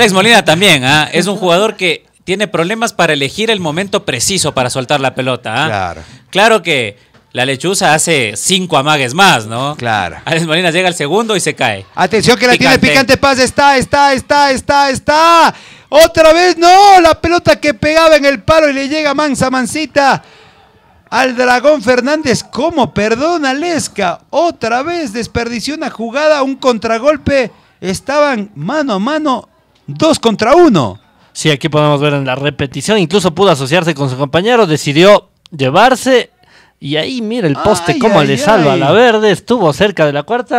Alex Molina también, ¿ah? es un jugador que tiene problemas para elegir el momento preciso para soltar la pelota. ¿ah? Claro. Claro que la lechuza hace cinco amagues más, ¿no? Claro. Alex Molina llega al segundo y se cae. Atención que la tiene Picante. Picante Paz. Está, está, está, está, está. Otra vez, no. La pelota que pegaba en el palo y le llega mansa, mansita. Al Dragón Fernández, ¿cómo perdona Lesca? Otra vez desperdició una jugada, un contragolpe. Estaban mano a mano, dos contra uno. Sí, aquí podemos ver en la repetición. Incluso pudo asociarse con su compañero, decidió llevarse. Y ahí, mira el poste, Ay, cómo ay, le salva a la verde. Estuvo cerca de la cuarta.